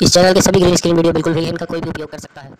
इस चैनल के सभी ग्रीन स्क्रीन वीडियो बिल्कुल फ्री है इनका कोई भी उपयोग कर सकता है।